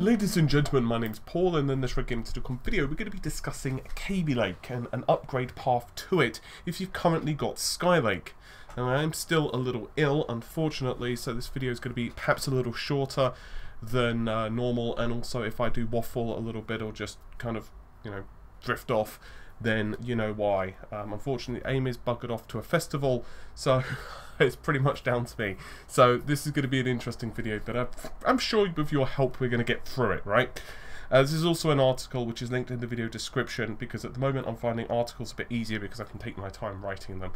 Ladies and gentlemen, my name's Paul and in this Red to come video we're going to be discussing Kaby Lake and an upgrade path to it if you've currently got Skylake. Now I'm still a little ill unfortunately so this video is going to be perhaps a little shorter than uh, normal and also if I do waffle a little bit or just kind of you know drift off then you know why. Um, unfortunately, Amy is buggered off to a festival, so it's pretty much down to me. So this is going to be an interesting video, but I'm sure with your help we're going to get through it, right? Uh, this is also an article which is linked in the video description because at the moment I'm finding articles a bit easier because I can take my time writing them.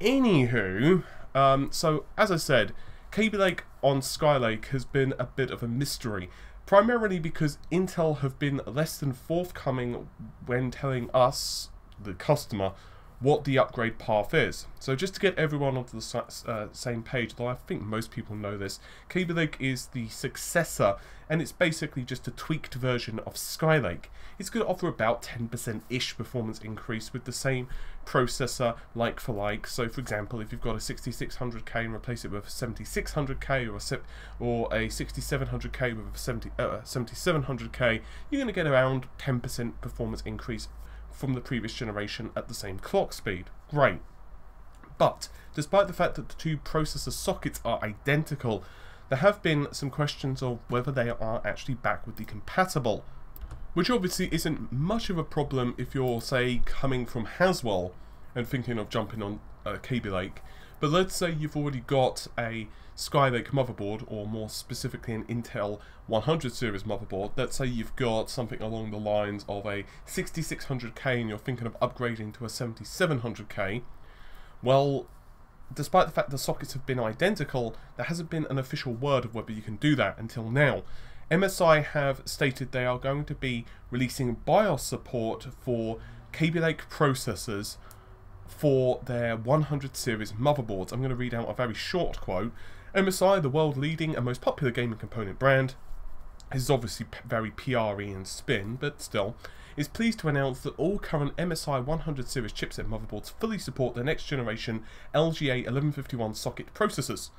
Anywho, um, so as I said, Kaby Lake on Skylake has been a bit of a mystery primarily because Intel have been less than forthcoming when telling us, the customer, what the upgrade path is. So just to get everyone onto the uh, same page, though I think most people know this, Lake is the successor and it's basically just a tweaked version of Skylake. It's going to offer about 10%-ish performance increase with the same processor like for like. So for example, if you've got a 6600K and replace it with a 7600K or a, or a 6700K with a 70, uh, 7700K, you're going to get around 10% performance increase from the previous generation at the same clock speed. Great. But, despite the fact that the two processor sockets are identical, there have been some questions of whether they are actually backwardly compatible. Which obviously isn't much of a problem if you're, say, coming from Haswell and thinking of jumping on uh, Kaby Lake. But let's say you've already got a Skylake motherboard, or more specifically an Intel 100 series motherboard. Let's say you've got something along the lines of a 6600K and you're thinking of upgrading to a 7700K. Well, despite the fact the sockets have been identical, there hasn't been an official word of whether you can do that until now. MSI have stated they are going to be releasing BIOS support for Kaby Lake processors for their 100 series motherboards. I'm going to read out a very short quote. MSI, the world leading and most popular gaming component brand, is obviously very PR and spin, but still, is pleased to announce that all current MSI 100 series chipset motherboards fully support the next generation LGA 1151 socket processors.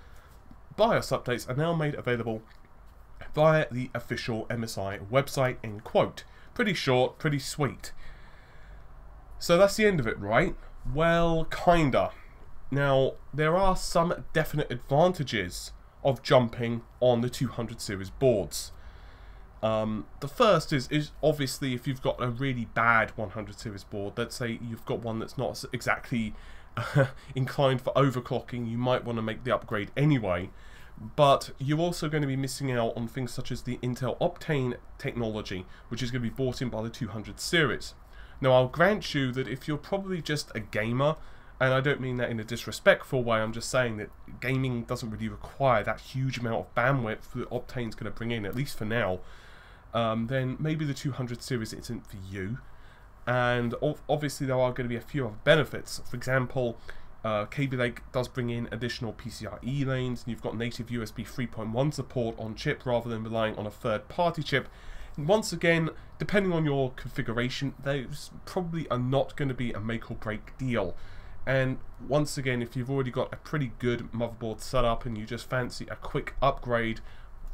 BIOS updates are now made available via the official MSI website, end quote. Pretty short, pretty sweet. So that's the end of it, right? Well, kinda. Now, there are some definite advantages of jumping on the 200 series boards. Um, the first is, is obviously if you've got a really bad 100 series board, let's say you've got one that's not exactly inclined for overclocking, you might want to make the upgrade anyway but you're also going to be missing out on things such as the Intel Optane technology, which is going to be brought in by the 200 series. Now, I'll grant you that if you're probably just a gamer, and I don't mean that in a disrespectful way, I'm just saying that gaming doesn't really require that huge amount of bandwidth that Optane's going to bring in, at least for now, um, then maybe the 200 series isn't for you. And obviously there are going to be a few other benefits. For example, uh, Kaby Lake does bring in additional PCIe lanes, and you've got native USB 3.1 support on chip rather than relying on a third-party chip. Once again, depending on your configuration, those probably are not going to be a make or break deal. And once again, if you've already got a pretty good motherboard set up and you just fancy a quick upgrade,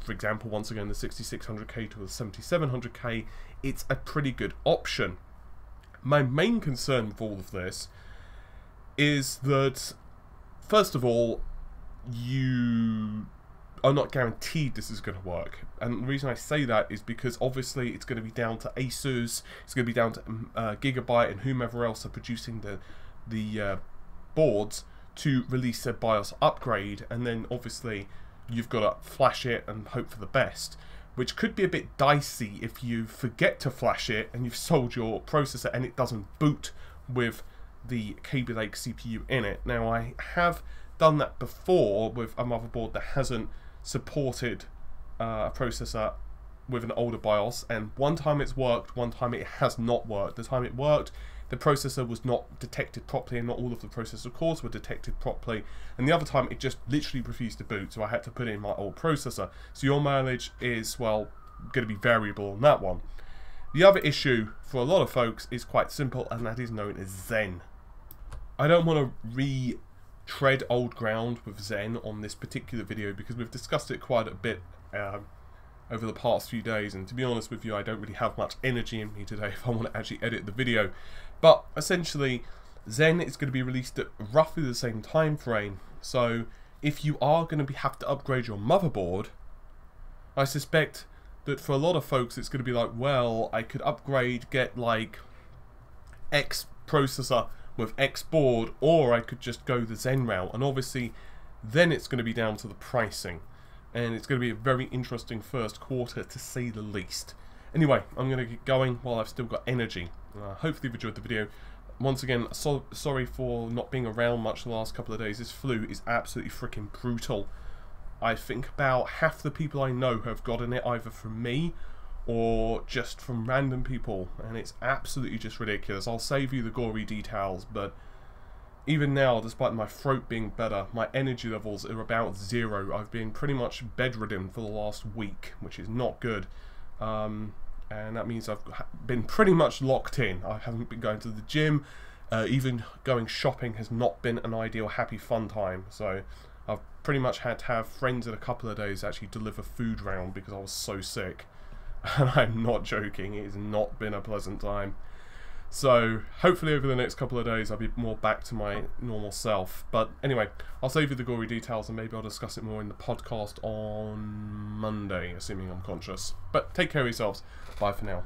for example, once again the 6600K to the 7700K, it's a pretty good option. My main concern with all of this is that, first of all, you are not guaranteed this is going to work. And the reason I say that is because obviously it's going to be down to Asus, it's going to be down to mm, uh, Gigabyte and whomever else are producing the the uh, boards to release a BIOS upgrade, and then obviously you've got to flash it and hope for the best, which could be a bit dicey if you forget to flash it and you've sold your processor and it doesn't boot with the Kaby Lake CPU in it. Now I have done that before with a motherboard that hasn't supported uh, a processor with an older BIOS and one time it's worked, one time it has not worked. The time it worked, the processor was not detected properly and not all of the processor cores were detected properly and the other time it just literally refused to boot so I had to put in my old processor. So your mileage is, well, going to be variable on that one. The other issue for a lot of folks is quite simple and that is known as Zen. I don't want to re-tread old ground with Zen on this particular video because we've discussed it quite a bit uh, over the past few days. And to be honest with you I don't really have much energy in me today if I want to actually edit the video. But essentially Zen is going to be released at roughly the same time frame. So if you are going to be, have to upgrade your motherboard I suspect that for a lot of folks it's going to be like well I could upgrade get like X processor with X board or I could just go the Zen route and obviously then it's going to be down to the pricing and it's going to be a very interesting first quarter to say the least. Anyway, I'm going to get going while I've still got energy. Uh, hopefully you've enjoyed the video. Once again, so sorry for not being around much the last couple of days. This flu is absolutely freaking brutal. I think about half the people I know have gotten it either from me or just from random people, and it's absolutely just ridiculous. I'll save you the gory details, but even now, despite my throat being better, my energy levels are about zero. I've been pretty much bedridden for the last week, which is not good. Um, and that means I've been pretty much locked in. I haven't been going to the gym. Uh, even going shopping has not been an ideal, happy, fun time. So I've pretty much had to have friends in a couple of days actually deliver food round because I was so sick. And I'm not joking, it has not been a pleasant time. So hopefully over the next couple of days I'll be more back to my normal self. But anyway, I'll save you the gory details and maybe I'll discuss it more in the podcast on Monday, assuming I'm conscious. But take care of yourselves. Bye for now.